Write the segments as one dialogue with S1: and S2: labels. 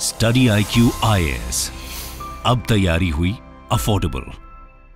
S1: Study I Q आई अब तैयारी हुई अफोर्डेबल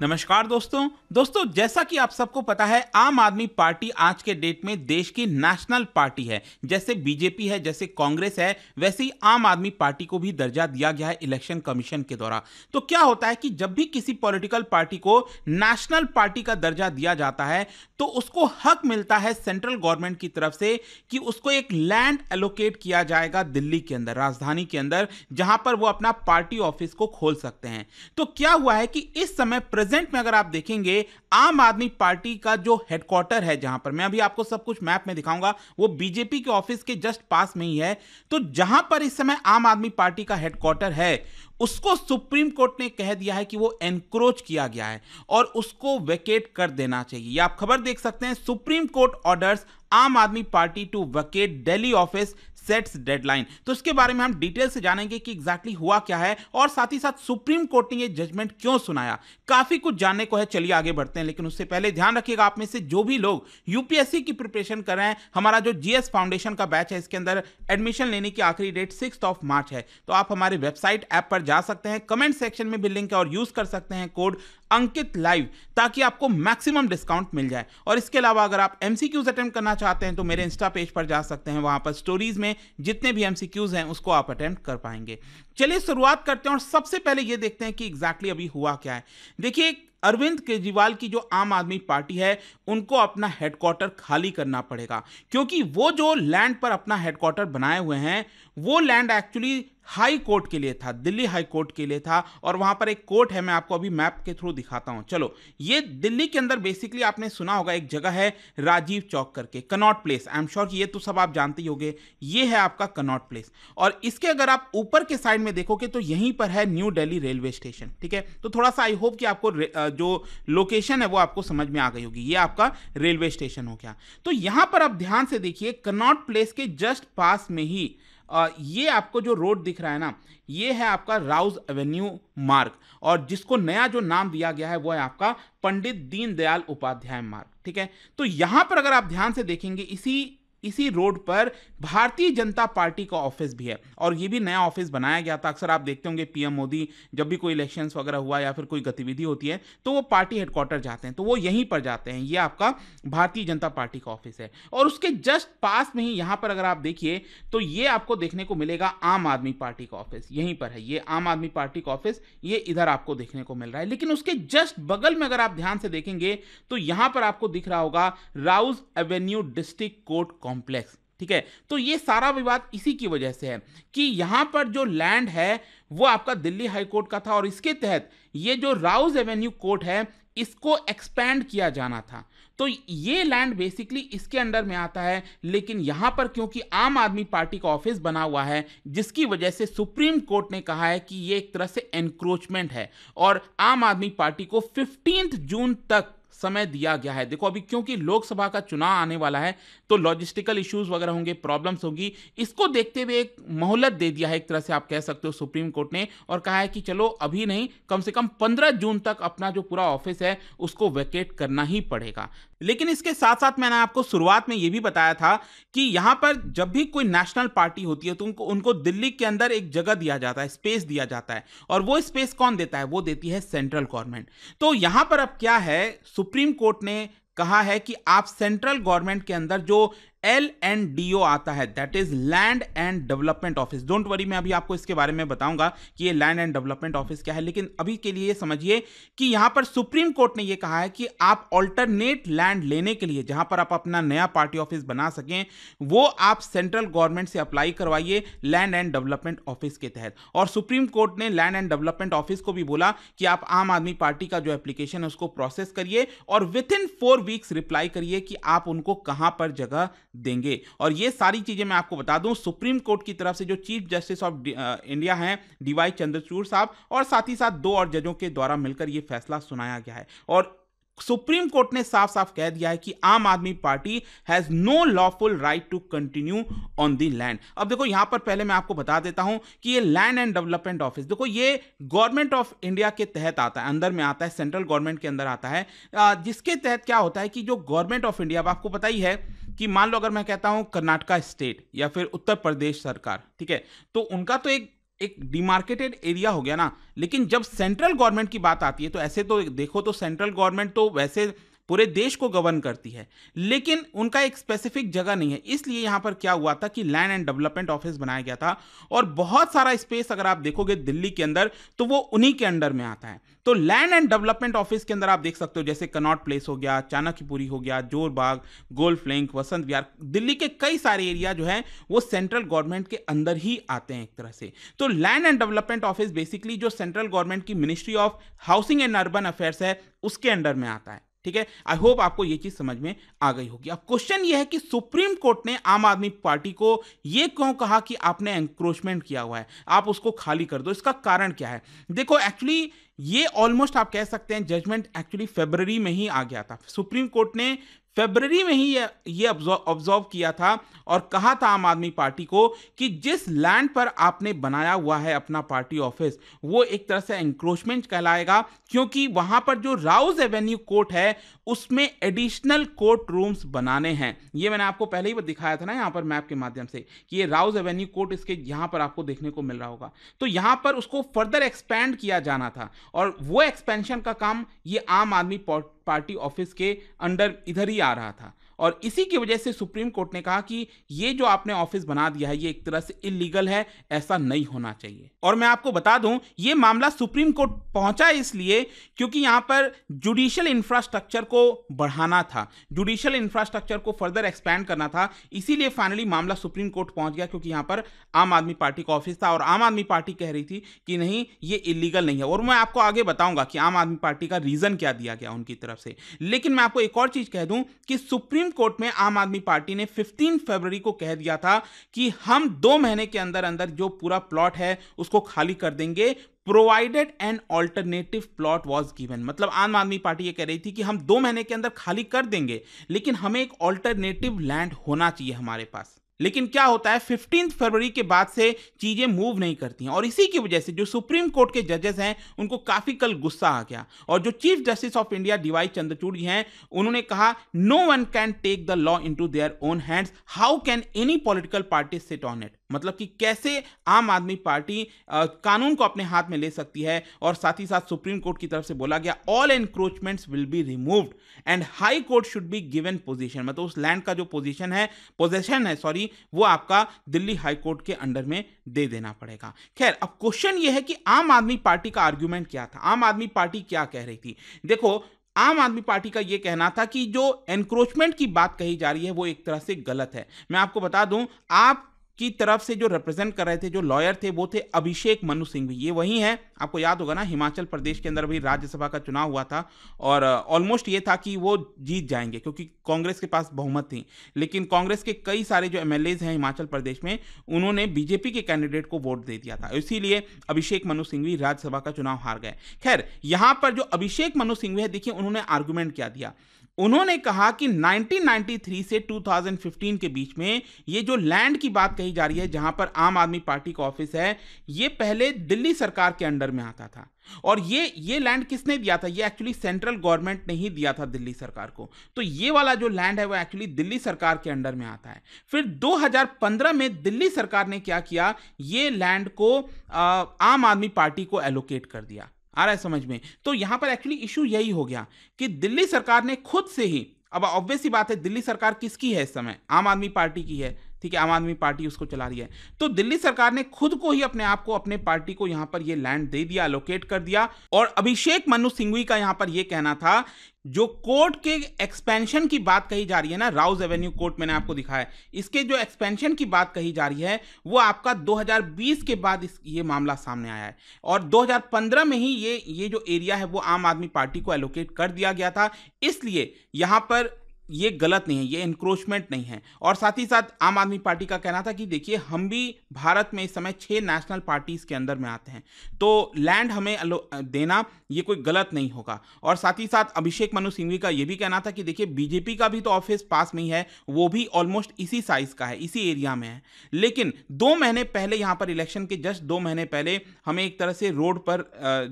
S2: नमस्कार दोस्तों दोस्तों, जैसा कि आप सबको पता है, आम आदमी पार्टी आज के डेट में देश की नेशनल पार्टी है। जैसे बीजेपी है, जैसे कांग्रेस है, वैसे ही आम आदमी पार्टी को भी दर्जा दिया गया है इलेक्शन कमीशन के द्वारा। तो क्या होता है कि जब भी किसी पॉलिटिकल पार्टी को नेशनल पार्टी का दर्जा दिया जाता है तो उसको हक मिलता है सेंट्रल गवर्नमेंट की तरफ़ से कि उसको एक लैंड एलोकेट किया जाएगा दिल्ली के अंदर, राजधानी के अंदर, जहाँ पर वो अपना पार्टी ऑफ़िस को खोल सकते हैं। तो क्या हुआ है कि इस समय प्रेजेंट में अगर आप देखेंगे आम आदमी पार्टी का जो हेडक्वार्टर है जहाँ पर, मैं अभी आपको सब कुछ मैप में दिखाऊँगा, वो बीजेपी के ऑफ़िस के जस्ट पास में ही है। तो जहाँ पर इस समय आम आदमी पार्टी का हेडक्वार्टर है, उसको सुप्रीम कोर्ट ने कह दिया है कि वो एनक्रोच किया गया है और उसको वेकेट कर देना चाहिए। आप खबर देख सकते हैं, supreme court orders Aam Aadmi Party to vacate Delhi office sets deadline तो इसके बारे में हम डिटेल से जानेंगे कि एग्जैक्टली हुआ क्या है और साथ ही साथ सुप्रीम कोर्ट ने ये जजमेंट क्यों सुनाया। काफ़ी कुछ जानने को है, चलिए आगे बढ़ते हैं, लेकिन उससे पहले ध्यान रखिएगा, आप में से जो भी लोग यूपीएससी की प्रिपरेशन कर रहे हैं, हमारा जो जीएस फाउंडेशन का बैच है, इसके अंदर एडमिशन लेने की आखिरी डेट सिक्स ऑफ़ मार्च है। तो आप हमारे वेबसाइट ऐप पर जा सकते हैं कमेंट सेक्शन में भी लिंक है और यूज़ कर सकते हैं कोड अंकित लाइव ताकि आपको मैक्सिमम डिस्काउंट मिल जाए। और इसके अलावा अगर आप एमसीक्यूज अटेम्प्ट करना चाहते हैं तो मेरे इंस्टा पेज पर जा सकते हैं। वहाँ पर स्टोरीज में जितने भी एमसीक्यूज हैं, उसको आप अटेम्प्ट कर पाएँगे। चलिए शुरुआत करते हैं और सबसे पहले ये देखते हैं कि एग्जैक्टली अभी हुआ क्या है। देखिए, अरविंद केजरीवाल की जो आम आदमी पार्टी है, उनको अपना हेडक्वार्टर खाली करना पड़ेगा। क्योंकि वो जो लैंड पर अपना हेडक्वार्टर बनाए हुए हैं, वो लैंड एक्चुअली हाई कोर्ट के लिए था, दिल्ली हाई कोर्ट के लिए था और वहाँ पर एक कोर्ट है, मैं आपको अभी मैप के थ्रू दिखाता हूँ। चलो, ये दिल्ली के अंदर बेसिकली आपने सुना होगा, एक जगह है राजीव चौक करके Connaught Place I am sure कि ये तो सब आप जानते ही होंगे, ये है आपका कनॉट प्लेस और इसके अगर आप ऊपर के साइड में देखोगे तो यहीं पर है न्यू दिल्ली रेलवे स्टेशन ठीक है? तो थोड़ा सा आई होप कि आपको जो लोकेशन है वो आपको समझ में आ गई होगी। ये आपका रेलवे स्टेशन हो गया। तो यहाँ पर आप ध्यान से देखिए कनॉट प्लेस के जस्ट पास में ही ये आपको जो रोड दिख रहा है ना, ये है आपका राउज एवेन्यू मार्ग और जिसको नया जो नाम दिया गया है वो है आपका पंडित दीनदयाल उपाध्याय मार्ग, ठीक है? तो यहाँ पर अगर आप ध्यान से देखेंगे, इसी इसी रोड पर भारतीय जनता पार्टी का ऑफ़िस भी है। और ये भी नया ऑफ़िस बनाया गया था। अक्सर आप देखते होंगे, पीएम मोदी जब भी कोई इलेक्शंस वगैरह हुआ या फिर कोई गतिविधि होती है तो वो पार्टी हेडक्वार्टर जाते हैं। तो वो यहीं पर जाते हैं। ये आपका भारतीय जनता पार्टी का ऑफ़िस है। और उसके जस्ट पास में ही यहाँ पर अगर आप देखिए तो ये आपको देखने को मिलेगा आम आदमी पार्टी का ऑफ़िस। यहीं पर है। ये आम आदमी पार्टी का ऑफ़िस, ये इधर आपको देखने को मिल रहा है। लेकिन उसके जस्ट बगल में अगर आप ध्यान से देखेंगे तो यहाँ पर आपको दिख रहा होगा Rouse Avenue district court complex ठीक है? तो ये सारा विवाद इसी की वजह से है कि यहाँ पर जो लैंड है, वो आपका दिल्ली हाई कोर्ट का था और इसके तहत ये जो राउज एवेन्यू कोर्ट है, इसको एक्सपैंड किया जाना था। तो ये लैंड बेसिकली इसके अंडर में आता है, लेकिन यहाँ पर क्योंकि आम आदमी पार्टी का ऑफ़िस बना हुआ है, जिसकी वजह से सुप्रीम कोर्ट ने कहा है कि ये एक तरह से एनक्रोचमेंट है और आम आदमी पार्टी को फिफ्टींथ जून तक समय दिया गया है। देखो, अभी क्योंकि लोकसभा का चुनाव आने वाला है तो लॉजिस्टिकल इश्यूज़ वगैरह होंगे प्रॉब्लम्स होगी, इसको देखते हुए एक मोहलत दे दिया है एक तरह से आप कह सकते हो सुप्रीम कोर्ट ने और कहा है कि चलो, अभी नहीं, कम से कम पंद्रह जून तक अपना जो पूरा ऑफ़िस है, उसको वैकेट करना ही पड़ेगा। लेकिन इसके साथ साथ मैंने आपको शुरुआत में यह भी बताया था कि यहाँ पर जब भी कोई नेशनल पार्टी होती है तो उनको उनको दिल्ली के अंदर एक जगह दिया जाता है, स्पेस दिया जाता है। और वो स्पेस कौन देता है? वो देती है सेंट्रल गवर्नमेंट। तो यहाँ पर अब क्या है? सुप्रीम कोर्ट ने कहा है कि आप सेंट्रल गवर्नमेंट के अंदर जो एल एंड डी ओ आता है. That is land and development office don't worry मैं अभी आपको इसके बारे में बताऊँगा कि ये लैंड एंड डेवलपमेंट ऑफ़िस क्या है. लेकिन अभी के लिए समझिए कि यहाँ पर सुप्रीम कोर्ट ने ये कहा है कि आप ऑल्टरनेट लैंड लेने के लिए जहाँ पर आप अपना नया पार्टी ऑफ़िस बना सकें, वो आप सेंट्रल गवर्नमेंट से अप्लाई करवाइए लैंड एंड डेवलपमेंट ऑफ़िस के तहत. और सुप्रीम कोर्ट ने लैंड एंड डेवलपमेंट ऑफ़िस को भी बोला कि आप आम आदमी पार्टी का जो एप्लीकेशन है उसको प्रोसेस करिए और within four weeks reply करिए कि आप उनको कहाँ पर जगह देंगे। और ये सारी चीज़ें मैं आपको बता दूँ, सुप्रीम कोर्ट की तरफ़ से जो चीफ जस्टिस ऑफ़ इंडिया हैं, डीवाई चंद्रचूड़ साहब, और साथ ही साथ दो और जजों के द्वारा मिलकर ये फैसला सुनाया गया है। और सुप्रीम कोर्ट ने साफ़ साफ़ कह दिया है कि Aam Aadmi Party has no lawful right to continue on the land अब देखो, यहाँ पर पहले मैं आपको बता देता हूँ कि ये लैंड एंड डेवलपमेंट ऑफ़िस देखो, ये गवर्नमेंट ऑफ़ इंडिया के तहत आता है, अंदर में आता है सेंट्रल गवर्नमेंट के अंदर आता है। जिसके तहत क्या होता है कि जो गवर्नमेंट ऑफ़ इंडिया आपको पता ही है कि मान लो अगर मैं कहता हूँ कर्नाटका स्टेट या फिर उत्तर प्रदेश सरकार, ठीक है? तो उनका तो एक एक डिमार्केटेड एरिया हो गया ना। लेकिन जब सेंट्रल गवर्नमेंट की बात आती है तो ऐसे तो देखो तो सेंट्रल गवर्नमेंट तो वैसे पूरे देश को गवर्न करती है। लेकिन उनका एक स्पेसिफिक जगह नहीं है। इसलिए यहाँ पर क्या हुआ था कि लैंड एंड डेवलपमेंट ऑफ़िस बनाया गया था और बहुत सारा स्पेस अगर आप देखोगे दिल्ली के अंदर तो वो उन्हीं के अंडर में आता है। तो लैंड एंड डेवलपमेंट ऑफ़िस के अंदर आप देख सकते हो, जैसे कनॉट प्लेस हो गया चाणक्यपुरी हो गया जोरबाग गोल्फ लिंक वसंत विहार दिल्ली के कई सारे एरिया जो है, वो सेंट्रल गवर्नमेंट के अंदर ही आते हैं एक तरह से। तो land and development office basically जो सेंट्रल गवर्नमेंट की ministry of housing and urban affairs है, उसके अंडर में आता है। ठीक है? आई होप आपको ये चीज़ समझ में आ गई होगी। अब क्वेश्चन ये है कि सुप्रीम कोर्ट ने आम आदमी पार्टी को ये क्यों कहा कि आपने एंक्रोचमेंट किया हुआ है? आप उसको खाली कर दो। इसका कारण क्या है? देखो एक्चुअली ये ऑलमोस्ट आप कह सकते हैं जजमेंट एक्चुअली फेबररी में ही आ गया था। सुप्रीम कोर्ट ने फेबररी में ही ये ऑब्जॉर्व किया था और कहा था आम आदमी पार्टी को कि जिस लैंड पर आपने बनाया हुआ है अपना पार्टी ऑफ़िस वो एक तरह से एंक्रोचमेंट कहलाएगा क्योंकि वहाँ पर जो राउज एवेन्यू कोर्ट है, उसमें एडिशनल कोर्ट रूम्स बनाने हैं। ये मैंने आपको पहले ही दिखाया था ना यहाँ पर मैप के माध्यम से कि ये राउज एवेन्यू कोर्ट इसके यहाँ पर आपको देखने को मिल रहा होगा। तो यहाँ पर उसको फर्दर एक्सपैंड किया जाना था और वो एक्सपेंशन का काम ये आम आदमी पार्टी ऑफ़िस के अंडर इधर ही आ रहा था। और इसी की वजह से सुप्रीम कोर्ट ने कहा कि ये जो आपने ऑफ़िस बना दिया है, ये एक तरह से इलीगल है, ऐसा नहीं होना चाहिए। और मैं आपको बता दूँ, ये मामला सुप्रीम कोर्ट पहुँचा इसलिए क्योंकि यहाँ पर जुडिशियल इंफ्रास्ट्रक्चर को बढ़ाना था जुडिशियल इंफ्रास्ट्रक्चर को फर्दर एक्सपैंड करना था, इसीलिए फाइनली मामला सुप्रीम कोर्ट पहुँच गया क्योंकि यहाँ पर आम आदमी पार्टी का ऑफ़िस था और आम आदमी पार्टी कह रही थी कि नहीं, ये इलीगल नहीं है। और मैं आपको आगे बताऊँगा कि आम आदमी पार्टी का रीजन क्या दिया गया उनकी तरफ़ से। लेकिन मैं आपको एक और चीज़ कह दूँ कि सुप्रीम कोर्ट में आम आदमी पार्टी ने 15 फरवरी को कह दिया था कि हम दो महीने के अंदर अंदर जो पूरा प्लॉट है, उसको खाली कर देंगे। Provided an alternative plot was given मतलब आम आदमी पार्टी ये कह रही थी कि हम दो महीने के अंदर खाली कर देंगे, लेकिन हमें एक ऑल्टरनेटिव लैंड होना चाहिए हमारे पास। लेकिन क्या होता है फिफ्टीन फरवरी के बाद से चीज़ें मूव नहीं करती हैं। और इसी की वजह से जो सुप्रीम कोर्ट के जजेस हैं उनको काफ़ी कल गुस्सा आ गया। और जो chief justice of India DY Chandrachud ji हैं उन्होंने कहा no one can take the law into their own hands how can any political party sit on it मतलब कि कैसे आम आदमी पार्टी आ, कानून को अपने हाथ में ले सकती है? और साथ ही साथ सुप्रीम कोर्ट की तरफ़ से बोला गया all encroachments will be removed and high court should be given possession मतलब उस लैंड का जो पोजीशन है पोजेशन है सॉरी वो आपका दिल्ली हाईकोर्ट के अंडर में दे देना पड़ेगा। खैर, अब क्वेश्चन ये है कि आम आदमी पार्टी का आर्ग्यूमेंट क्या था? आम आदमी पार्टी क्या कह रही थी? देखो, आम आदमी पार्टी का यह कहना था कि जो एनक्रोचमेंट की बात कही जा रही है, वो एक तरह से गलत है। मैं आपको बता दूँ, आप की तरफ़ से जो रिप्रेजेंट कर रहे थे, जो लॉयर थे, वो थे अभिषेक मनु सिंह भी। ये वही हैं। आपको याद होगा ना, हिमाचल प्रदेश के अंदर भी राज्यसभा का चुनाव हुआ था और ऑलमोस्ट ये था कि वो जीत जाएँगे, क्योंकि कांग्रेस के पास बहुमत थी। लेकिन कांग्रेस के कई सारे जो एम हैं हिमाचल प्रदेश में, उन्होंने बीजेपी के कैंडिडेट को वोट दे दिया था। इसीलिए अभिषेक मनु सिंघवी राज्यसभा का चुनाव हार गए। खैर, यहाँ पर जो अभिषेक मनु सिंघवी है, देखिए, उन्होंने आर्गूमेंट क्या दिया? उन्होंने कहा कि 1993 से 2015 के बीच में ये जो लैंड की बात कही जा रही है जहाँ पर आम आदमी पार्टी का ऑफ़िस है ये पहले दिल्ली सरकार के अंडर में आता था। और ये ये लैंड किसने दिया था? ये एक्चुअली सेंट्रल गवर्नमेंट ने ही दिया था दिल्ली सरकार को। तो ये वाला जो लैंड है वो एक्चुअली दिल्ली सरकार के अंडर में आता है। फिर 2015 में दिल्ली सरकार ने क्या किया? ये लैंड को आ, आम आदमी पार्टी को एलोकेट कर दिया। आ रहा है समझ में। तो यहाँ पर एक्चुअली इशू यही हो गया कि दिल्ली सरकार ने खुद से ही, अब ऑब्वियसली बात है, दिल्ली सरकार किसकी है इस समय? आम आदमी पार्टी की है। ठीक है आम आदमी पार्टी उसको चला रही है। तो दिल्ली सरकार ने खुद को ही अपने आप को, अपने पार्टी को यहाँ पर ये लैंड दे दिया लोकेट कर दिया। और अभिषेक मनु सिंघवी का यहाँ पर यह कहना था, जो कोर्ट के एक्सपेंशन की बात कही जा रही है ना राउज एवेन्यू कोर्ट मैंने आपको दिखाया इसके जो एक्सपेंशन की बात कही जा रही है, वो आपका 2020 के बाद इस, ये मामला सामने आया है। और 2015 में ही ये ये जो एरिया है, वो आम आदमी पार्टी को एलोकेट कर दिया गया था। इसलिए यहाँ पर ये गलत नहीं है, ये इंक्रोचमेंट नहीं है। और साथ ही साथ आम आदमी पार्टी का कहना था कि देखिए, हम भी भारत में इस समय छह नेशनल पार्टीज़ के अंदर में आते हैं। तो लैंड हमें देना, ये कोई गलत नहीं होगा। और साथ ही साथ अभिषेक मनु सिंघवी का ये भी कहना था कि देखिए बीजेपी का भी तो ऑफ़िस पास में ही है, वो भी ऑलमोस्ट इसी साइज़ का है, इसी एरिया में है। लेकिन दो महीने पहले यहाँ पर इलेक्शन के जस्ट दो महीने पहले हमें एक तरह से रोड पर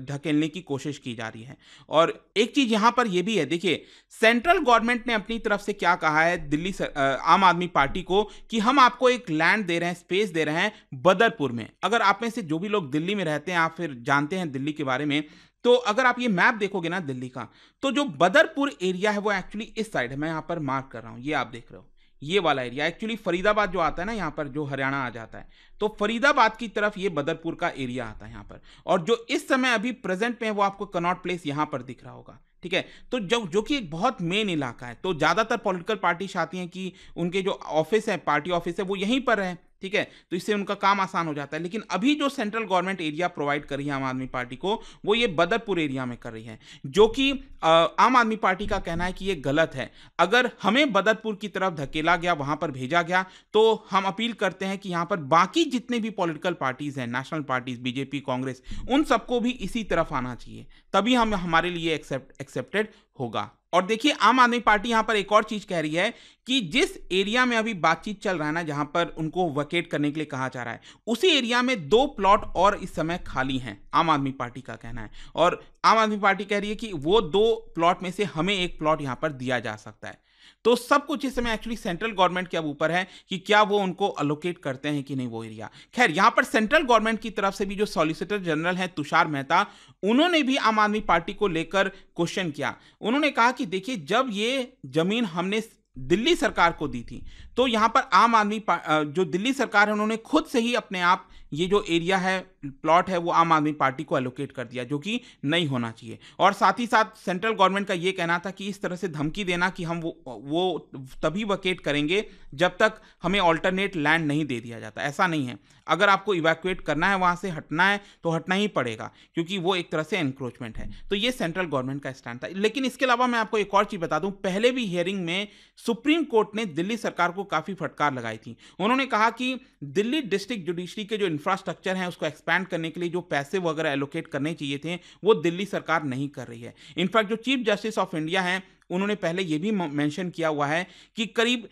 S2: ढकेलने की कोशिश की जा रही है। और एक चीज़ यहाँ पर यह भी है, देखिए सेंट्रल गवर्नमेंट ने अपनी से क्या कहा है दिल्ली सर, आम आदमी पार्टी को कि हम आपको एक लैंड दे रहे हैं स्पेस दे रहे हैं बदरपुर में। अगर आप में से जो भी लोग दिल्ली में रहते हैं आप फिर जानते हैं दिल्ली के बारे में तो अगर आप ये मैप देखोगे ना दिल्ली का तो जो बदरपुर एरिया है वो एक्चुअली इस साइड है। मैं यहाँ पर मार्क कर रहा हूँ ये आप देख रहे हो। ये वाला एरिया एक्चुअली फरीदाबाद जो आता है ना यहाँ पर जो हरियाणा आ जाता है तो फरीदाबाद की तरफ़ ये बदरपुर का एरिया आता है यहाँ पर। और जो इस समय अभी प्रेजेंट में है वो आपको कनॉट प्लेस यहाँ पर दिख रहा होगा। ठीक है? तो जो जो कि एक बहुत मेन इलाका है। तो ज़्यादातर पॉलिटिकल पार्टी चाहती हैं कि उनके जो ऑफ़िस है पार्टी ऑफ़िस है, वो यहीं पर है ठीक है? तो इससे उनका काम आसान हो जाता है। लेकिन अभी जो सेंट्रल गवर्नमेंट एरिया प्रोवाइड कर रही है आम आदमी पार्टी को, वो ये बदरपुर एरिया में कर रही है। जो कि आम आदमी पार्टी का कहना है कि ये गलत है। अगर हमें बदरपुर की तरफ़ धकेला गया, वहाँ पर भेजा गया तो हम अपील करते हैं कि यहाँ पर बाकी जितने भी पॉलिटिकल पार्टीज़ हैं नेशनल पार्टीज़ बीजेपी कांग्रेस उन सबको भी इसी तरफ़ आना चाहिए। तभी हम हमारे लिए एक्सेप्ट एक्सेप्टेड होगा। और देखिए, आम आदमी पार्टी यहाँ पर एक और चीज़ कह रही है कि जिस एरिया में अभी बातचीत चल रहा है ना, जहाँ पर उनको वकेट करने के लिए कहा जा रहा है, उसी एरिया में दो प्लॉट और इस समय खाली हैं, आम आदमी पार्टी का कहना है। और आम आदमी पार्टी कह रही है कि वो दो प्लॉट में से हमें एक प्लॉट यहाँ पर दिया जा सकता है। तो सब कुछ इस समय एक्चुअली सेंट्रल गवर्नमेंट के अब ऊपर है कि क्या वो उनको अलोकेट करते हैं कि नहीं वो एरिया खैर, यहाँ पर सेंट्रल गवर्नमेंट की तरफ़ से भी जो सॉलिसिटर जनरल है, तुषार मेहता, उन्होंने भी आम आदमी पार्टी को लेकर क्वेश्चन किया। उन्होंने कहा कि देखिए, जब ये ज़मीन हमने दिल्ली सरकार को दी थी तो यहाँ पर आम आदमी जो दिल्ली सरकार है, उन्होंने खुद से ही अपने आप ये जो एरिया है प्लॉट है, वो आम आदमी पार्टी को एलोकेट कर दिया, जो कि नहीं होना चाहिए। और साथ ही साथ सेंट्रल गवर्नमेंट का ये कहना था कि इस तरह से धमकी देना कि हम वो वो तभी वकेट करेंगे जब तक हमें ऑल्टरनेट लैंड नहीं दे दिया जाता। ऐसा नहीं है। अगर आपको इवैक्यूएट करना है, वहाँ से हटना है तो हटना ही पड़ेगा, क्योंकि वो एक तरह से एनक्रोचमेंट है। तो ये सेंट्रल गवर्नमेंट का स्टैंड था। लेकिन इसके अलावा मैं आपको एक और चीज़ बता दूँ। पहले भी हियरिंग में सुप्रीम कोर्ट ने दिल्ली सरकार को काफ़ी फटकार लगाई थी। उन्होंने कहा कि दिल्ली डिस्ट्रिक्ट जुडिशरी के जो इंफ्रास्ट्रक्चर हैं, उसको एक्सपैंड करने के लिए जो पैसे वगैरह एलोकेट करने चाहिए थे, वो दिल्ली सरकार नहीं कर रही है। इनफैक्ट जो चीफ जस्टिस ऑफ़ इंडिया हैं, उन्होंने पहले ये भी मेंशन किया हुआ है कि करीब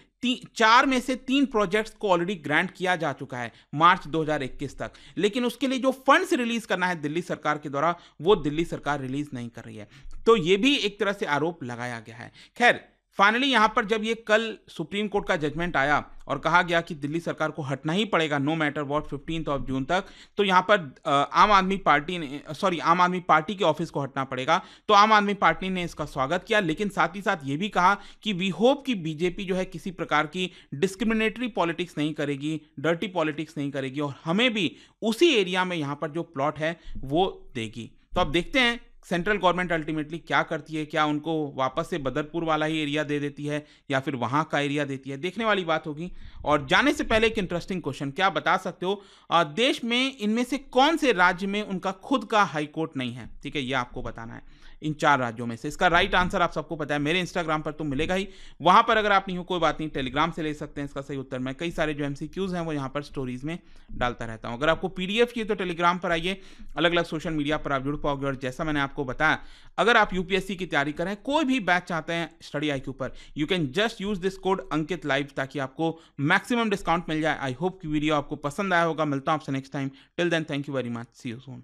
S2: चार में से तीन प्रोजेक्ट्स को ऑलरेडी ग्रांट किया जा चुका है, मार्च 2021 तक। लेकिन उसके लिए जो फंड्स रिलीज़ करना है दिल्ली सरकार के द्वारा, वो दिल्ली सरकार रिलीज़ नहीं कर रही है। तो ये भी एक तरह से आरोप लगाया गया है। खैर फाइनली यहाँ पर जब ये कल सुप्रीम कोर्ट का जजमेंट आया और कहा गया कि दिल्ली सरकार को हटना ही पड़ेगा no matter what fifteen of June तक तो यहाँ पर आम आदमी पार्टी ने सॉरी आम आदमी पार्टी के ऑफ़िस को हटना पड़ेगा। तो आम आदमी पार्टी ने इसका स्वागत किया, लेकिन साथ ही साथ ये भी कहा कि वी होप कि बीजेपी जो है किसी प्रकार की डिस्क्रिमिनेटरी पॉलिटिक्स नहीं करेगी डर्टी पॉलिटिक्स नहीं करेगी, और हमें भी उसी एरिया में यहाँ पर जो प्लॉट है, वो देगी। तो अब देखते हैं सेंट्रल गवर्नमेंट अल्टीमेटली क्या करती है? क्या उनको वापस से बदरपुर वाला ही एरिया दे देती है या फिर वहाँ का एरिया देती है? देखने वाली बात होगी। और जाने से पहले एक इंटरेस्टिंग क्वेश्चन क्या बता सकते हो? देश में इनमें से कौन से राज्य में उनका खुद का हाईकोर्ट नहीं है? ठीक है, ये आपको बताना है। इन चार राज्यों में से। इसका राइट आंसर आप सबको पता है, मेरे इंस्टाग्राम पर तो मिलेगा ही। वहाँ पर अगर आप नहीं हो, कोई बात नहीं टेलीग्राम से ले सकते हैं इसका सही उत्तर। मैं कई सारे जो एम हैं, वो यहाँ पर स्टोरीज में डालता रहता हूँ। अगर आपको पी चाहिए तो टेलीग्राम पर आइए अलग अलग सोशल मीडिया पर आप जुड़ पाओगे। और जैसा मैंने आपको बताया, अगर आप यूपीएससी की तैयारी करें कोई भी बैच चाहते हैं स्टडी आई पर you can just use this code Ankit live ताकि आपको मैक्सिमम डिस्काउंट मिल जाए। आई होप की वीडियो आपको पसंद आया होगा। मिलता हूँ आपसे next time till then thank you very much see you soon